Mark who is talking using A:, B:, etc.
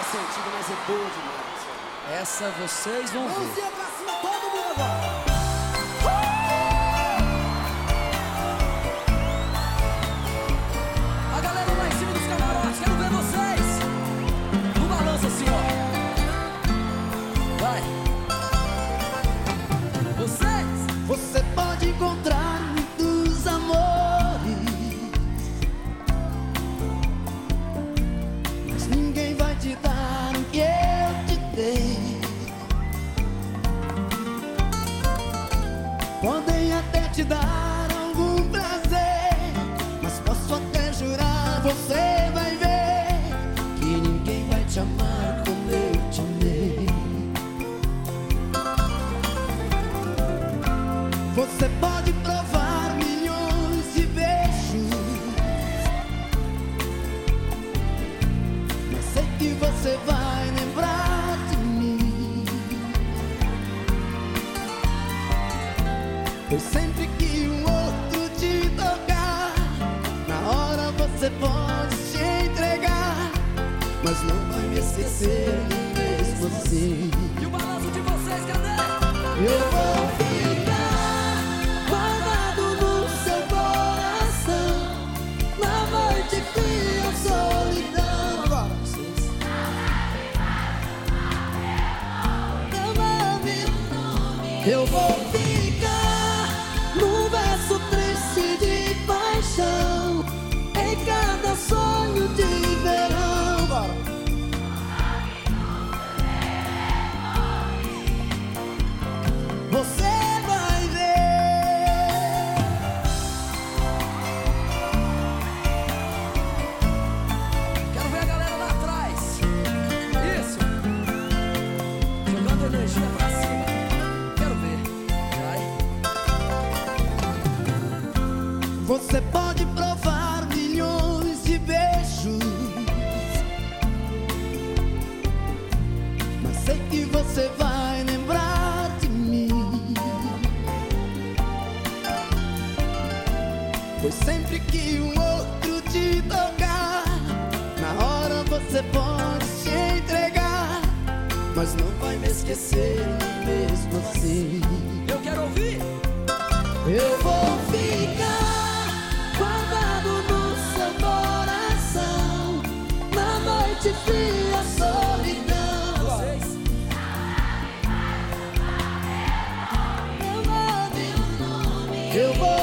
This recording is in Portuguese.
A: Essa é antiga, mas é boa demais.
B: Essa vocês vão ver.
A: Mãozinha pra cima, todo mundo agora. Você pode provar milhões de beijos, mas sei que você vai lembrar de mim. Pois sempre que um outro te tocar, na hora você pode se entregar, mas não vai me esquecer mesmo assim.
B: E o balanço de vocês, cadê?
A: Eu vou Eu vou ficar Você pode provar milhões de beijos, mas sei que você vai lembrar de mim. Pois sempre que um outro te tocar, na hora você pode se entregar, mas não vai me esquecer mesmo assim.
B: Eu quero ouvir.
A: Eu vou Eu vou.